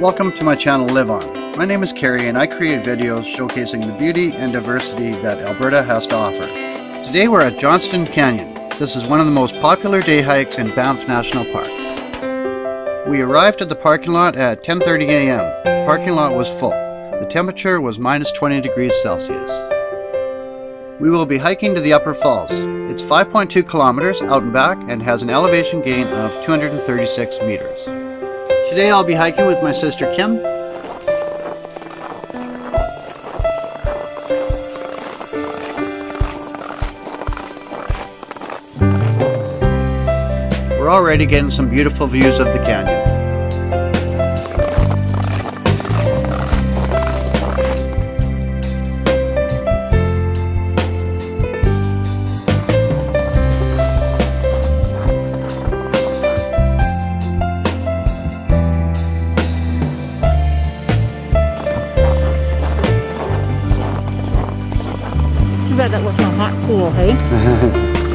Welcome to my channel Live On. My name is Cary and I create videos showcasing the beauty and diversity that Alberta has to offer. Today we're at Johnston Canyon. This is one of the most popular day hikes in Banff National Park. We arrived at the parking lot at 10.30 a.m. The parking lot was full. The temperature was minus 20 degrees Celsius. We will be hiking to the Upper Falls. It's 5.2 kilometers out and back and has an elevation gain of 236 meters. Today I'll be hiking with my sister Kim. We're already getting some beautiful views of the canyon. Too bad that was a hot pool, hey?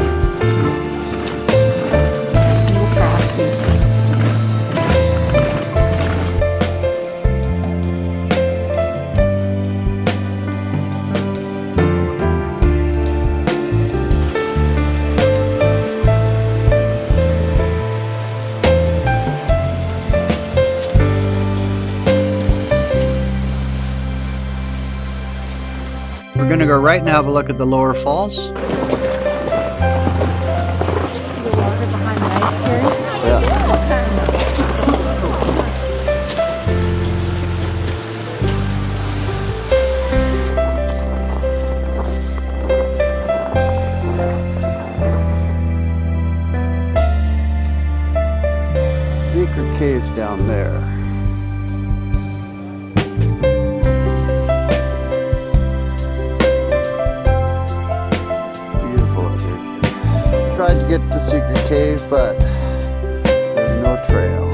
We're going to go right now have a look at the lower falls. Yeah. Secret caves down there. Tried to get to the secret cave, but there's no trail.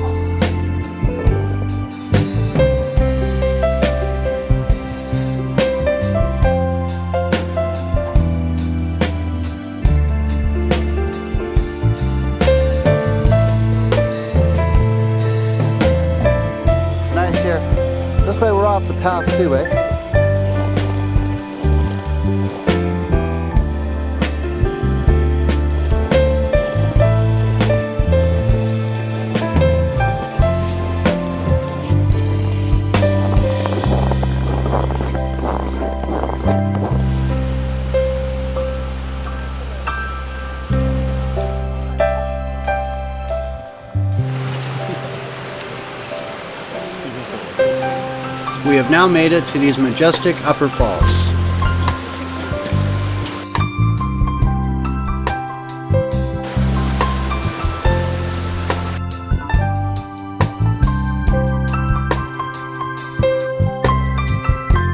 It's nice here. This way we're off the path too, eh? We have now made it to these majestic upper falls.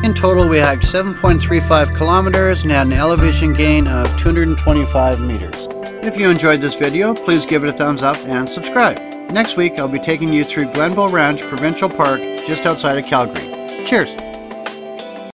In total, we hiked 7.35 kilometers and had an elevation gain of 225 meters. If you enjoyed this video, please give it a thumbs up and subscribe. Next week, I'll be taking you through Glenbow Ranch Provincial Park just outside of Calgary. Cheers!